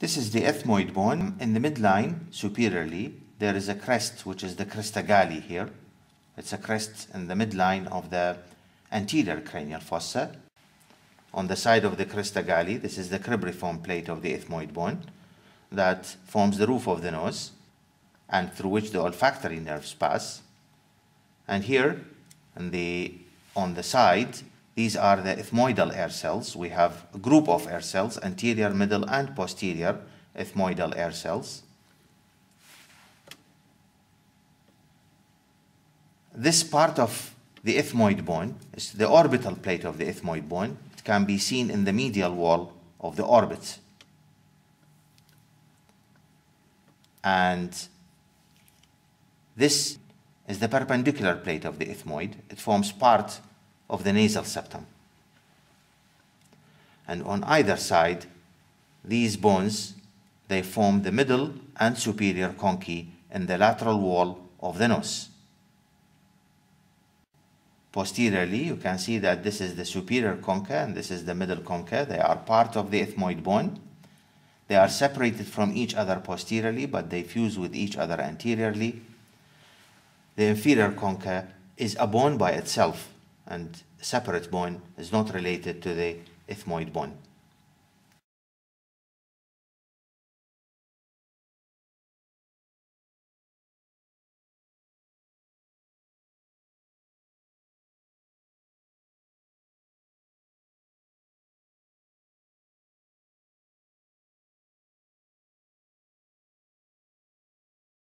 This is the ethmoid bone. In the midline, superiorly, there is a crest, which is the crista galli here. It's a crest in the midline of the anterior cranial fossa. On the side of the crista galli, this is the cribriform plate of the ethmoid bone that forms the roof of the nose and through which the olfactory nerves pass. And here, the, on the side, these are the ethmoidal air cells. We have a group of air cells, anterior, middle, and posterior ethmoidal air cells. This part of the ethmoid bone is the orbital plate of the ethmoid bone. It can be seen in the medial wall of the orbit. And this is the perpendicular plate of the ethmoid. It forms part of the nasal septum. And on either side, these bones, they form the middle and superior conchae in the lateral wall of the nose. Posteriorly, you can see that this is the superior concha and this is the middle concha. They are part of the ethmoid bone. They are separated from each other posteriorly, but they fuse with each other anteriorly. The inferior concha is a bone by itself and separate bone is not related to the ethmoid bone.